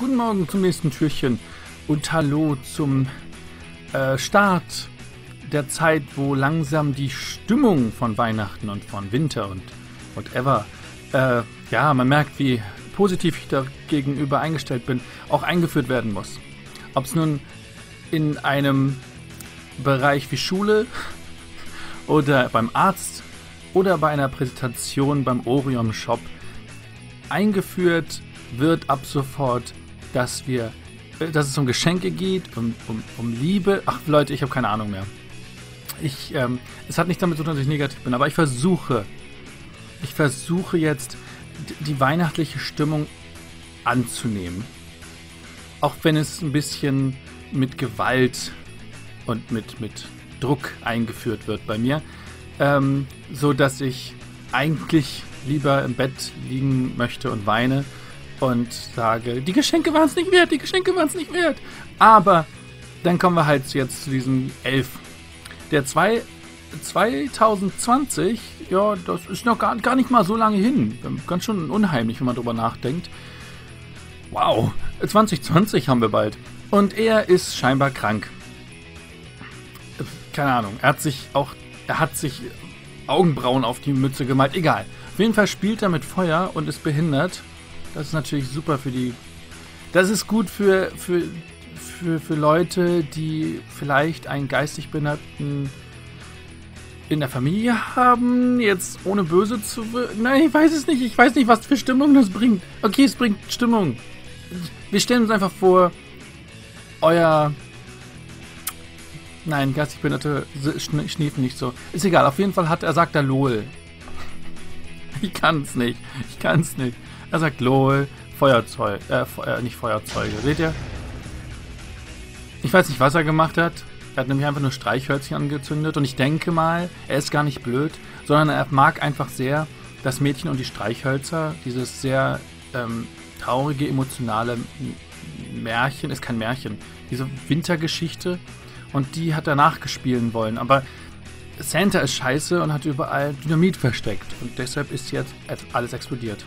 Guten Morgen zum nächsten Türchen und hallo zum äh, Start der Zeit, wo langsam die Stimmung von Weihnachten und von Winter und whatever, äh, ja, man merkt, wie positiv ich da gegenüber eingestellt bin, auch eingeführt werden muss. Ob es nun in einem Bereich wie Schule oder beim Arzt oder bei einer Präsentation beim Orion Shop eingeführt wird ab sofort, dass wir, dass es um Geschenke geht, um, um, um Liebe. Ach Leute, ich habe keine Ahnung mehr. Ich, ähm, es hat nicht damit zu tun, dass ich negativ bin, aber ich versuche, ich versuche jetzt die weihnachtliche Stimmung anzunehmen. Auch wenn es ein bisschen mit Gewalt und mit, mit Druck eingeführt wird bei mir. Ähm, so dass ich eigentlich lieber im Bett liegen möchte und weine und sage, die Geschenke waren es nicht wert, die Geschenke waren es nicht wert. Aber dann kommen wir halt jetzt zu diesem Elf. Der zwei, 2020, ja, das ist noch gar, gar nicht mal so lange hin. Ganz schön unheimlich, wenn man drüber nachdenkt. Wow, 2020 haben wir bald. Und er ist scheinbar krank. Keine Ahnung, er hat sich auch, er hat sich Augenbrauen auf die Mütze gemalt. Egal. Auf jeden Fall spielt er mit Feuer und ist behindert. Das ist natürlich super für die. Das ist gut für, für, für, für Leute, die vielleicht einen geistig Behinderten in der Familie haben, jetzt ohne böse zu. Nein, ich weiß es nicht. Ich weiß nicht, was für Stimmung das bringt. Okay, es bringt Stimmung. Wir stellen uns einfach vor, euer. Nein, geistig Behinderte schniefen nicht so. Ist egal, auf jeden Fall hat er sagt er LOL. Ich kann es nicht. Ich kann es nicht. Er sagt LOL, Feuerzeug, äh, äh, nicht Feuerzeuge. Seht ihr? Ich weiß nicht, was er gemacht hat. Er hat nämlich einfach nur Streichhölzchen angezündet und ich denke mal, er ist gar nicht blöd, sondern er mag einfach sehr das Mädchen und die Streichhölzer, dieses sehr ähm, traurige, emotionale Märchen, ist kein Märchen, diese Wintergeschichte und die hat er nachgespielen wollen, aber Santa ist scheiße und hat überall Dynamit versteckt und deshalb ist jetzt alles explodiert.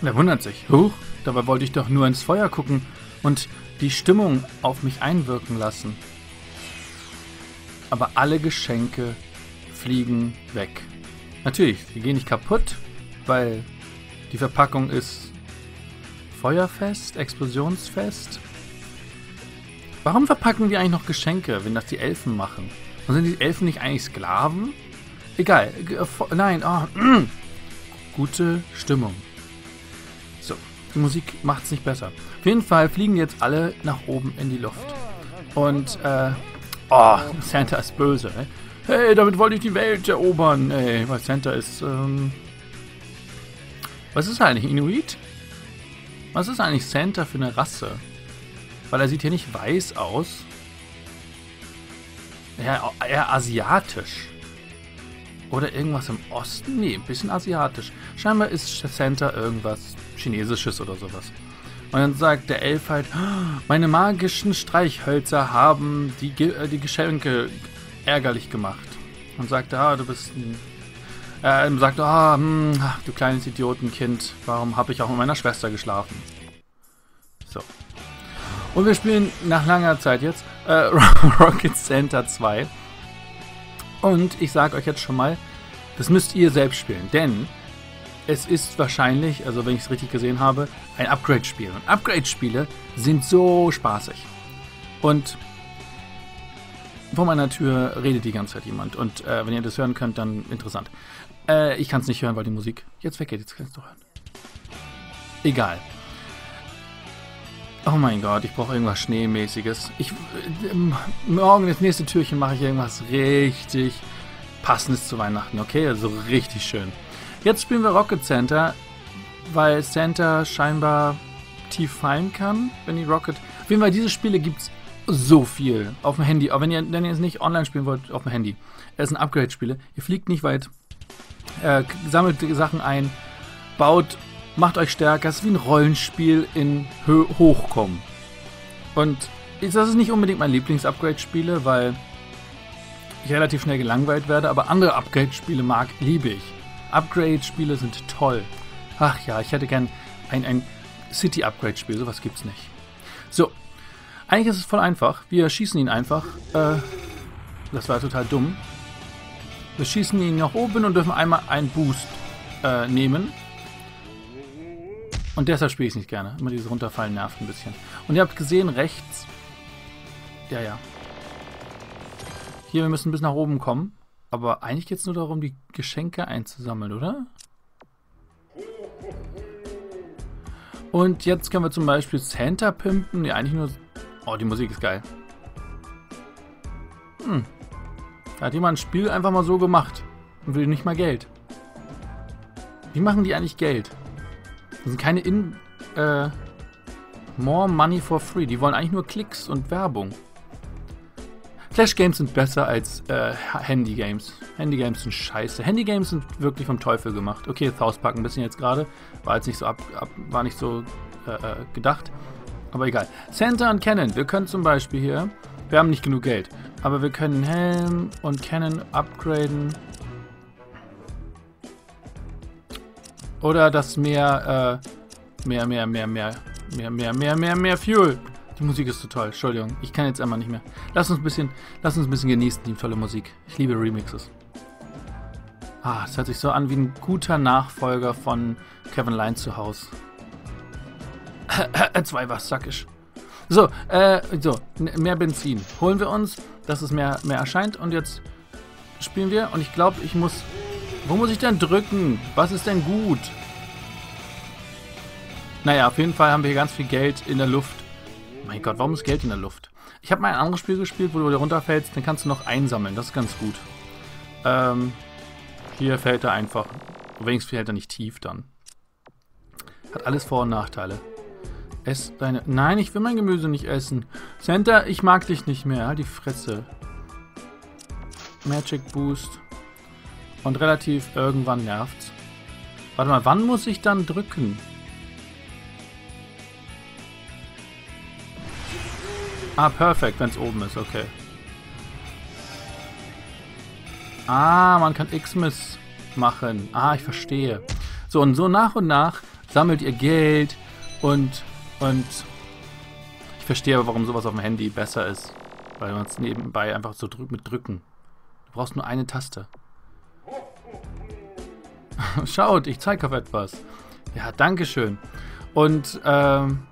Und er wundert sich. Huch, dabei wollte ich doch nur ins Feuer gucken und die Stimmung auf mich einwirken lassen. Aber alle Geschenke fliegen weg. Natürlich, die gehen nicht kaputt, weil die Verpackung ist feuerfest, explosionsfest. Warum verpacken die eigentlich noch Geschenke, wenn das die Elfen machen? Und sind die Elfen nicht eigentlich Sklaven? Egal. Äh, nein, oh, gute Stimmung. Die Musik macht es nicht besser. Auf jeden Fall fliegen jetzt alle nach oben in die Luft. Und, äh, oh, Santa ist böse. Ne? Hey, damit wollte ich die Welt erobern. Ey, weil Santa ist, ähm, was ist eigentlich, Inuit? Was ist eigentlich Santa für eine Rasse? Weil er sieht hier nicht weiß aus. Ja, eher asiatisch. Oder irgendwas im Osten? Nee, ein bisschen asiatisch. Scheinbar ist Santa irgendwas Chinesisches oder sowas. Und dann sagt der Elf halt, meine magischen Streichhölzer haben die, äh, die Geschenke ärgerlich gemacht. Und sagt, ah, du bist ein... Er äh, sagt, ah, hm, du kleines Idiotenkind, warum habe ich auch mit meiner Schwester geschlafen? So. Und wir spielen nach langer Zeit jetzt äh, Rocket Center 2. Und ich sage euch jetzt schon mal, das müsst ihr selbst spielen, denn es ist wahrscheinlich, also wenn ich es richtig gesehen habe, ein Upgrade-Spiel. Und Upgrade-Spiele sind so spaßig. Und vor meiner Tür redet die ganze Zeit jemand. Und äh, wenn ihr das hören könnt, dann interessant. Äh, ich kann es nicht hören, weil die Musik jetzt weggeht. Jetzt kannst du hören. Egal. Oh mein Gott, ich brauche irgendwas Schneemäßiges. Ich, äh, morgen, das nächste Türchen, mache ich irgendwas richtig Passendes zu Weihnachten. Okay, also richtig schön. Jetzt spielen wir Rocket Center, weil Center scheinbar tief fallen kann, wenn die Rocket. Auf jeden Fall, diese Spiele gibt es so viel auf dem Handy. Aber wenn ihr, wenn ihr es nicht online spielen wollt, auf dem Handy. Es sind Upgrade-Spiele. Ihr fliegt nicht weit, äh, sammelt Sachen ein, baut, macht euch stärker. Es ist wie ein Rollenspiel in Hö Hochkommen. Und das ist nicht unbedingt mein Lieblings-Upgrade-Spiele, weil ich relativ schnell gelangweilt werde, aber andere Upgrade-Spiele mag, liebe ich. Upgrade-Spiele sind toll. Ach ja, ich hätte gern ein, ein City-Upgrade-Spiel. Sowas gibt's nicht. So. Eigentlich ist es voll einfach. Wir schießen ihn einfach. Äh, das war total dumm. Wir schießen ihn nach oben und dürfen einmal einen Boost äh, nehmen. Und deshalb spiele ich es nicht gerne. Immer dieses Runterfallen nervt ein bisschen. Und ihr habt gesehen, rechts. Ja, ja. Hier, wir müssen bis nach oben kommen. Aber eigentlich geht es nur darum, die Geschenke einzusammeln, oder? Und jetzt können wir zum Beispiel Santa pimpen. Ja, eigentlich nur... Oh, die Musik ist geil. Hm. Da hat jemand ein Spiel einfach mal so gemacht. Und will nicht mal Geld. Wie machen die eigentlich Geld? Das sind keine in... Äh, more money for free. Die wollen eigentlich nur Klicks und Werbung. Flash-Games sind besser als äh, Handy-Games. Handy-Games sind scheiße. Handy-Games sind wirklich vom Teufel gemacht. Okay, Faust packen ein bisschen jetzt gerade. War jetzt nicht so ab, ab war nicht so äh, äh, gedacht. Aber egal. Santa und Canon. Wir können zum Beispiel hier. Wir haben nicht genug Geld. Aber wir können Helm und Canon upgraden. Oder das mehr, äh, mehr, mehr, mehr, mehr, mehr, mehr, mehr, mehr, mehr Fuel. Die Musik ist so toll. Entschuldigung, ich kann jetzt einmal nicht mehr. Lass uns ein bisschen, lass uns ein bisschen genießen, die tolle Musik. Ich liebe Remixes. Ah, es hört sich so an wie ein guter Nachfolger von Kevin Line zu Hause. Zwei was sackisch. So, äh, so, mehr Benzin. Holen wir uns, dass es mehr, mehr erscheint. Und jetzt spielen wir. Und ich glaube, ich muss wo muss ich denn drücken? Was ist denn gut? Naja, auf jeden Fall haben wir hier ganz viel Geld in der Luft. Mein Gott, warum ist Geld in der Luft? Ich habe mal ein anderes Spiel gespielt, wo du runterfällst, dann kannst du noch einsammeln. Das ist ganz gut. Ähm, hier fällt er einfach. Wenigstens fällt er nicht tief dann. Hat alles Vor- und Nachteile. Ess deine... Nein, ich will mein Gemüse nicht essen. Santa, ich mag dich nicht mehr. Halt die Fresse. Magic Boost. Und relativ irgendwann nervt's. Warte mal, wann muss ich dann drücken? Ah, perfekt, wenn es oben ist, okay. Ah, man kann X-Miss machen. Ah, ich verstehe. So, und so nach und nach sammelt ihr Geld und, und ich verstehe aber, warum sowas auf dem Handy besser ist. Weil man es nebenbei einfach so drück mit drücken. Du brauchst nur eine Taste. Schaut, ich zeige auf etwas. Ja, Dankeschön. Und ähm,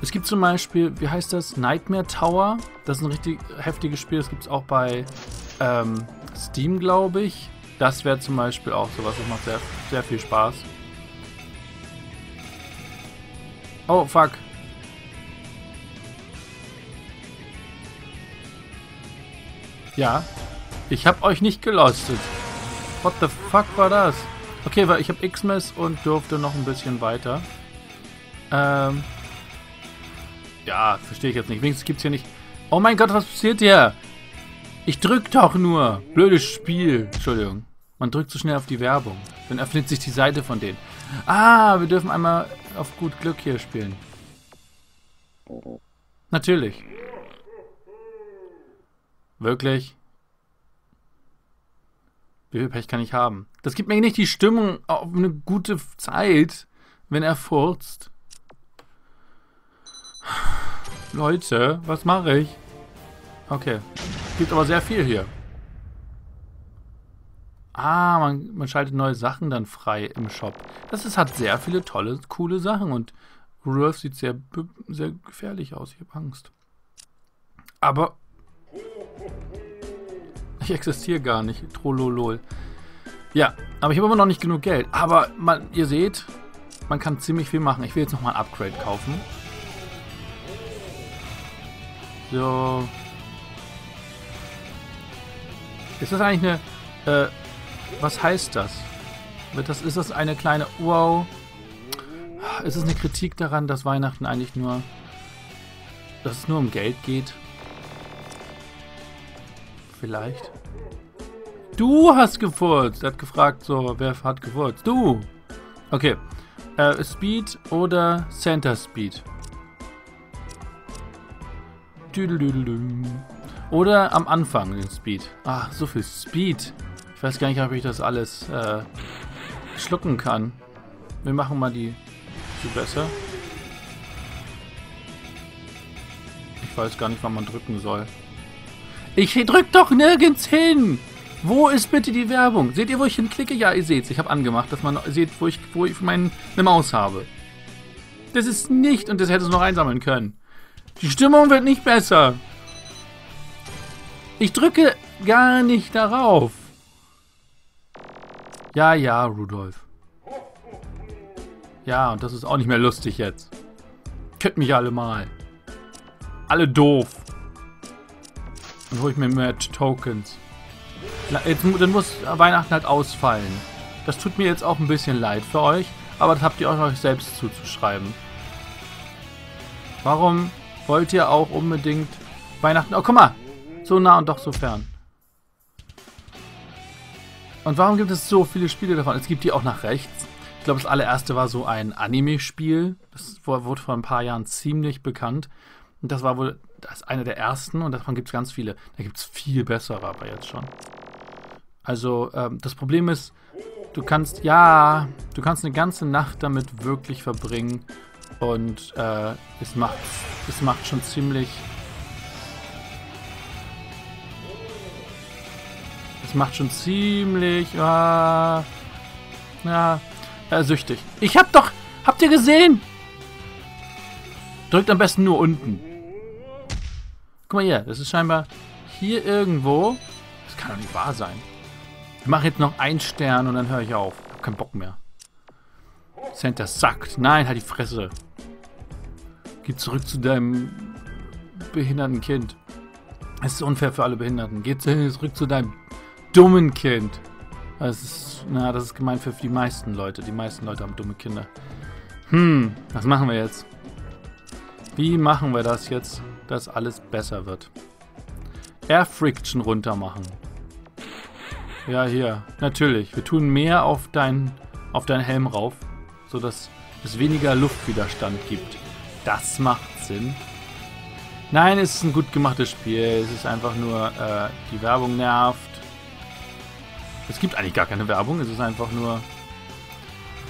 es gibt zum Beispiel, wie heißt das? Nightmare Tower. Das ist ein richtig heftiges Spiel. Das gibt es auch bei ähm, Steam, glaube ich. Das wäre zum Beispiel auch sowas. Das macht sehr, sehr viel Spaß. Oh, fuck. Ja, ich habe euch nicht gelostet. What the fuck war das? Okay, weil ich habe X-Mess und durfte noch ein bisschen weiter. Ähm. Ja, verstehe ich jetzt nicht. Wenigstens gibt es hier nicht... Oh mein Gott, was passiert hier? Ich drück doch nur. Blödes Spiel. Entschuldigung. Man drückt so schnell auf die Werbung. Dann öffnet sich die Seite von denen. Ah, wir dürfen einmal auf gut Glück hier spielen. Natürlich. Wirklich? Wie viel Pech kann ich haben? Das gibt mir nicht die Stimmung auf eine gute Zeit, wenn er furzt. Leute, was mache ich? Okay. Gibt aber sehr viel hier. Ah, man, man schaltet neue Sachen dann frei im Shop. Das ist, hat sehr viele tolle, coole Sachen und Rudolph sieht sehr, sehr gefährlich aus. Ich habe Angst. Aber ich existiere gar nicht. Trollolol. Ja, aber ich habe immer noch nicht genug Geld. Aber man, ihr seht, man kann ziemlich viel machen. Ich will jetzt nochmal ein Upgrade kaufen. So. Ist das eigentlich eine... Äh, was heißt das? Das? Ist das eine kleine... Wow. Ist es eine Kritik daran, dass Weihnachten eigentlich nur... Dass es nur um Geld geht? Vielleicht. Du hast gefurzt. Er hat gefragt, so, wer hat gefurzt? Du. Okay. Äh, Speed oder Center Speed? Oder am Anfang den Speed. Ach, so viel Speed. Ich weiß gar nicht, ob ich das alles äh, schlucken kann. Wir machen mal die zu besser. Ich weiß gar nicht, wann man drücken soll. Ich drück doch nirgends hin! Wo ist bitte die Werbung? Seht ihr, wo ich hinklicke? Ja, ihr seht's. Ich habe angemacht, dass man sieht, wo ich, wo ich meine Maus habe. Das ist nicht und das hättest du noch einsammeln können. Die Stimmung wird nicht besser. Ich drücke gar nicht darauf. Ja, ja, Rudolf. Ja, und das ist auch nicht mehr lustig jetzt. Könnt mich alle mal. Alle doof. Dann hole ich mir mehr Tokens. Jetzt, dann muss Weihnachten halt ausfallen. Das tut mir jetzt auch ein bisschen leid für euch, aber das habt ihr euch selbst zuzuschreiben. Warum wollt ihr auch unbedingt Weihnachten... Oh, guck mal! So nah und doch so fern. Und warum gibt es so viele Spiele davon? Es gibt die auch nach rechts. Ich glaube, das allererste war so ein Anime-Spiel. Das wurde vor ein paar Jahren ziemlich bekannt. Und das war wohl das eine der ersten und davon gibt es ganz viele. Da gibt es viel bessere aber jetzt schon. Also ähm, das Problem ist, du kannst, ja, du kannst eine ganze Nacht damit wirklich verbringen und äh, es, macht, es macht schon ziemlich... Es macht schon ziemlich... Äh, ja, äh, süchtig. Ich hab doch... Habt ihr gesehen? Drückt am besten nur unten. Guck mal hier, das ist scheinbar hier irgendwo. Das kann doch nicht wahr sein. Ich mache jetzt noch einen Stern und dann höre ich auf. Keinen Bock mehr. Santa sagt. Nein, halt die Fresse. Geh zurück zu deinem behinderten Kind. Es ist unfair für alle Behinderten. Geh zurück zu deinem dummen Kind. Das ist, na, das ist gemein für die meisten Leute. Die meisten Leute haben dumme Kinder. Hm, was machen wir jetzt? Wie machen wir das jetzt, dass alles besser wird? Air Friction runter machen. Ja, hier. Natürlich. Wir tun mehr auf deinen auf dein Helm rauf, sodass es weniger Luftwiderstand gibt. Das macht Sinn. Nein, es ist ein gut gemachtes Spiel. Es ist einfach nur, äh, die Werbung nervt. Es gibt eigentlich gar keine Werbung. Es ist einfach nur...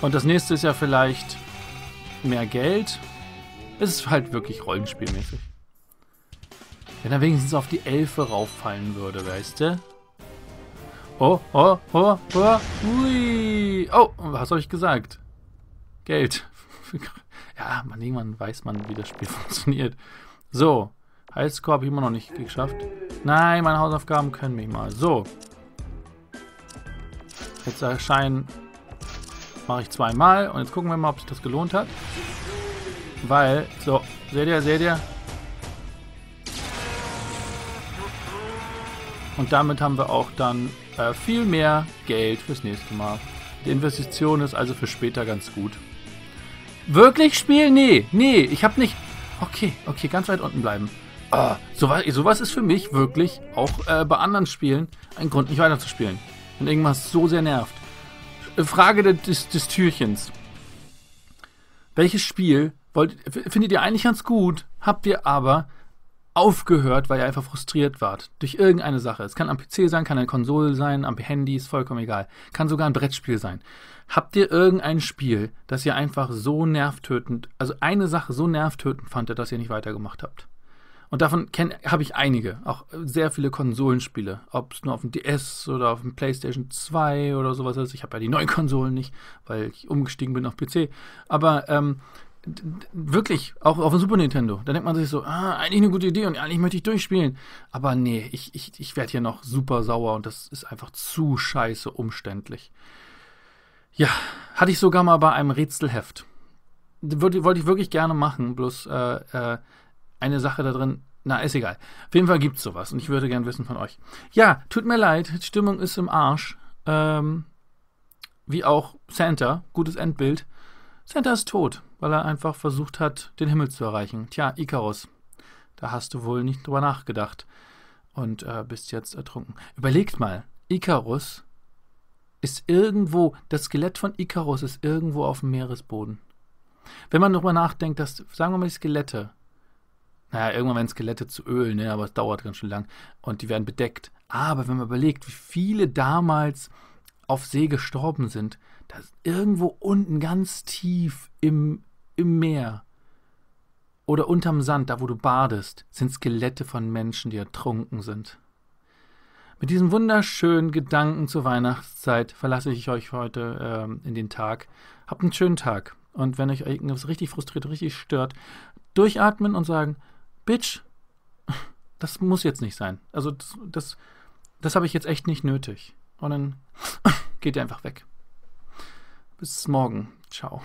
Und das nächste ist ja vielleicht mehr Geld. Es ist halt wirklich rollenspielmäßig. Wenn er wenigstens auf die Elfe rauffallen würde, weißt du? Oh, oh, oh, oh, ui. Oh, was habe ich gesagt? Geld. ja, man, irgendwann weiß man, wie das Spiel funktioniert. So, Highscore habe ich immer noch nicht geschafft. Nein, meine Hausaufgaben können mich mal. So. Jetzt erscheinen mache ich zweimal und jetzt gucken wir mal, ob sich das gelohnt hat. Weil, so, seht ihr, seht ihr? Und damit haben wir auch dann äh, viel mehr Geld fürs nächste Mal. Die Investition ist also für später ganz gut. Wirklich spielen? Nee, nee, ich habe nicht... Okay, okay, ganz weit unten bleiben. Oh, sowas, sowas ist für mich wirklich auch äh, bei anderen Spielen ein Grund, nicht weiterzuspielen. Wenn irgendwas so sehr nervt. Frage des, des Türchens. Welches Spiel wollt, findet ihr eigentlich ganz gut, habt ihr aber aufgehört, weil ihr einfach frustriert wart. Durch irgendeine Sache. Es kann am PC sein, kann eine Konsole sein, am Handy, ist vollkommen egal. Kann sogar ein Brettspiel sein. Habt ihr irgendein Spiel, das ihr einfach so nervtötend, also eine Sache so nervtötend fandet, dass ihr nicht weitergemacht habt? Und davon habe ich einige, auch sehr viele Konsolenspiele. Ob es nur auf dem DS oder auf dem PlayStation 2 oder sowas ist. Ich habe ja die neuen Konsolen nicht, weil ich umgestiegen bin auf PC. Aber ähm, wirklich, auch auf dem Super Nintendo. Da denkt man sich so, ah, eigentlich eine gute Idee und eigentlich möchte ich durchspielen. Aber nee, ich, ich, ich werde hier noch super sauer und das ist einfach zu scheiße umständlich. Ja, hatte ich sogar mal bei einem Rätselheft. Wollte, ich wirklich gerne machen, bloß äh, äh, eine Sache da drin. Na, ist egal. Auf jeden Fall gibt es sowas und ich würde gern wissen von euch. Ja, tut mir leid, die Stimmung ist im Arsch. Ähm, wie auch Santa, gutes Endbild. Santa ist tot, weil er einfach versucht hat, den Himmel zu erreichen. Tja, Icarus. Da hast du wohl nicht drüber nachgedacht und äh, bist jetzt ertrunken. Überlegt mal, Icarus ist irgendwo, das Skelett von Icarus ist irgendwo auf dem Meeresboden. Wenn man darüber nachdenkt, dass, sagen wir mal, die Skelette naja, irgendwann werden Skelette zu Öl, ne, aber es dauert ganz schön lang. Und die werden bedeckt. Aber wenn man überlegt, wie viele damals auf See gestorben sind, da ist irgendwo unten ganz tief im, im Meer Oder unterm Sand, da wo du badest, sind Skelette von Menschen, die ertrunken sind. Mit diesen wunderschönen Gedanken zur Weihnachtszeit verlasse ich euch heute ähm, in den Tag. Habt einen schönen Tag. Und wenn euch irgendwas richtig frustriert, richtig stört, durchatmen und sagen, Bitch, das muss jetzt nicht sein. Also das, das, das habe ich jetzt echt nicht nötig. Und dann geht ihr einfach weg. Bis morgen. Ciao.